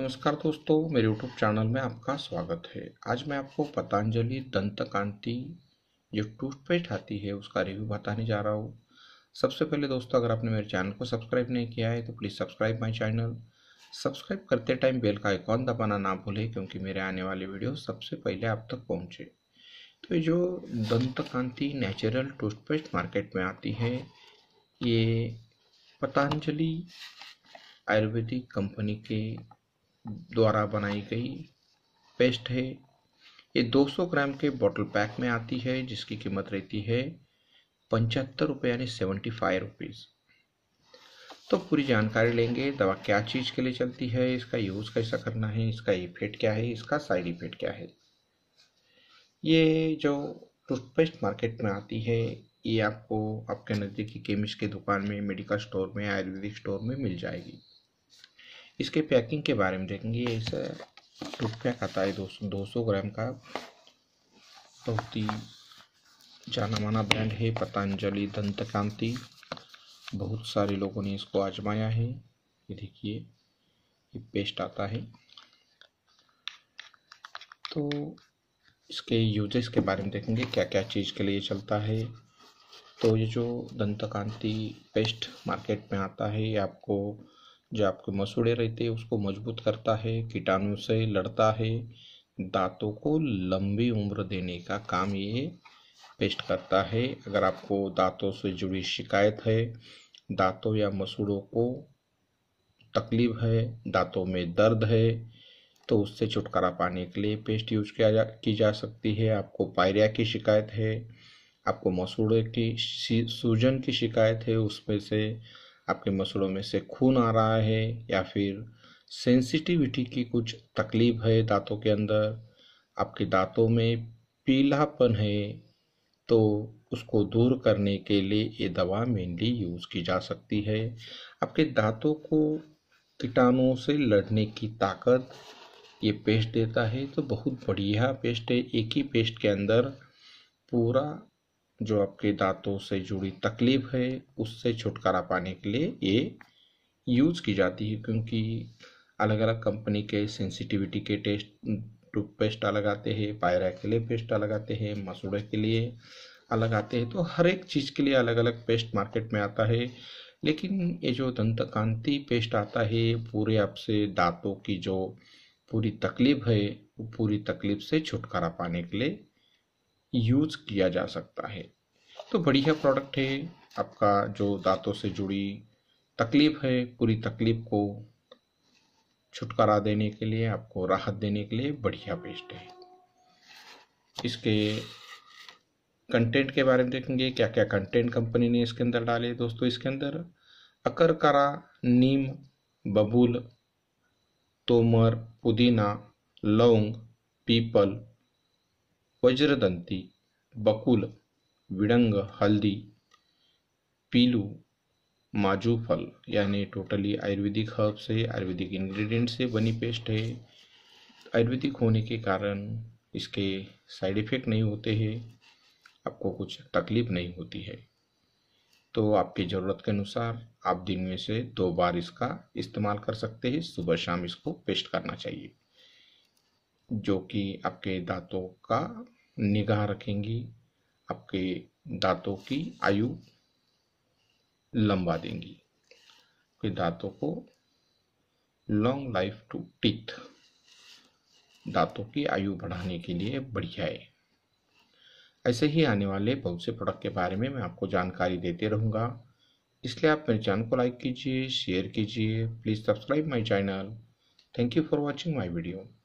नमस्कार दोस्तों, मेरे YouTube चैनल में आपका स्वागत है। आज मैं आपको पतंजलि दंत कांति जो टूथपेस्ट आती है, उसका रिव्यू बताने जा रहा हूँ। सबसे पहले दोस्तों, अगर आपने मेरे चैनल को सब्सक्राइब नहीं किया है तो please subscribe my channel subscribe करते टाइम बेल का आइकॉन दबाना ना भूलें, क्योंकि मेरे आने वाले वीडियो सबसे पहले आप तक पहुँचे। तो ये जो दंत कांति नेचुरल टूथपेस्ट मार्केट में आती है, ये पतंजलि आयुर्वेदिक कंपनी के द्वारा बनाई गई पेस्ट है। ये 200 ग्राम के बॉटल पैक में आती है, जिसकी कीमत रहती है पंचहत्तर रुपये यानी सेवेंटी फाइव रुपीज़ तो पूरी जानकारी लेंगे, दवा क्या चीज़ के लिए चलती है, इसका यूज़ कैसा करना है, इसका इफ़ेक्ट क्या है, इसका साइड इफ़ेक्ट क्या है। ये जो टूथपेस्ट मार्केट में आती है, ये आपको आपके नज़दीकी केमिस्ट के दुकान में, मेडिकल स्टोर में, आयुर्वेदिक स्टोर में मिल जाएगी। इसके पैकिंग के बारे में देखेंगे। ये ऐसा टूथपैक आता है दो सौ ग्राम का। बहुत ही जाना माना ब्रांड है, पतंजलि दंत कांति बहुत सारे लोगों ने इसको आजमाया है। ये देखिए, ये पेस्ट आता है। तो इसके यूजेस के बारे में देखेंगे क्या क्या चीज़ के लिए चलता है। तो ये जो दंत कांति पेस्ट मार्केट में आता है आपको जो आपके मसूड़े रहते हैं, उसको मज़बूत करता है कीटाणु से लड़ता है, दांतों को लंबी उम्र देने का काम ये पेस्ट करता है। अगर आपको दांतों से जुड़ी शिकायत है, दांतों या मसूड़ों को तकलीफ़ है, दांतों में दर्द है तो उससे छुटकारा पाने के लिए पेस्ट यूज़ किया जा, की जा सकती है। आपको पायरिया की शिकायत है, आपको मसूड़े की सूजन की शिकायत है, उसमें से आपके मसलों में से खून आ रहा है या फिर सेंसिटिविटी की कुछ तकलीफ़ है दांतों के अंदर, आपके दांतों में पीलापन है तो उसको दूर करने के लिए ये दवा मेनली यूज़ की जा सकती है। आपके दांतों को कीटाणुओं से लड़ने की ताकत ये पेस्ट देता है तो बहुत बढ़िया पेस्ट है। एक ही पेस्ट के अंदर पूरा जो आपके दांतों से जुड़ी तकलीफ़ है, उससे छुटकारा पाने के लिए ये यूज़ की जाती है, क्योंकि अलग अलग कंपनी के सेंसिटिविटी के टेस्ट टूथपेस्ट अलग आते हैं, पायरा के लिए पेस्ट अलग आते हैं, मसूड़े के लिए अलग आते हैं तो हर एक चीज़ के लिए अलग अलग पेस्ट मार्केट में आता है। लेकिन ये जो दंत कांति पेस्ट आता है, पूरे आपसे दांतों की जो पूरी तकलीफ़ है, वो पूरी तकलीफ़ से छुटकारा पाने के लिए यूज़ किया जा सकता है। तो बढ़िया प्रोडक्ट है, आपका जो दांतों से जुड़ी तकलीफ़ है, पूरी तकलीफ़ को छुटकारा देने के लिए, आपको राहत देने के लिए बढ़िया पेस्ट है। इसके कंटेंट के बारे में देखेंगे क्या क्या कंटेंट कंपनी ने इसके अंदर डाले दोस्तों, इसके अंदर अकरकरा, नीम, बबूल, तोमर, पुदीना, लौंग, पीपल वज्रदंती बकुल विडंग हल्दी पीलू माजू फल यानी टोटली आयुर्वेदिक हर्ब से आयुर्वेदिक इंग्रेडिएंट से बनी पेस्ट है आयुर्वेदिक होने के कारण इसके साइड इफ़ेक्ट नहीं होते हैं आपको कुछ तकलीफ़ नहीं होती है तो आपकी ज़रूरत के अनुसार आप दिन में से दो बार इसका इस्तेमाल कर सकते हैं सुबह शाम इसको पेस्ट करना चाहिए जो कि आपके दांतों का निगाह रखेंगी, आपके दांतों की आयु लंबा देंगी। आपके दांतों को लॉन्ग लाइफ टू टीथ दांतों की आयु बढ़ाने के लिए बढ़िया है। ऐसे ही आने वाले बहुत से प्रोडक्ट के बारे में मैं आपको जानकारी देते रहूँगा। इसलिए आप मेरे चैनल को लाइक कीजिए, शेयर कीजिए, please subscribe my channel. Thank you for watching my video.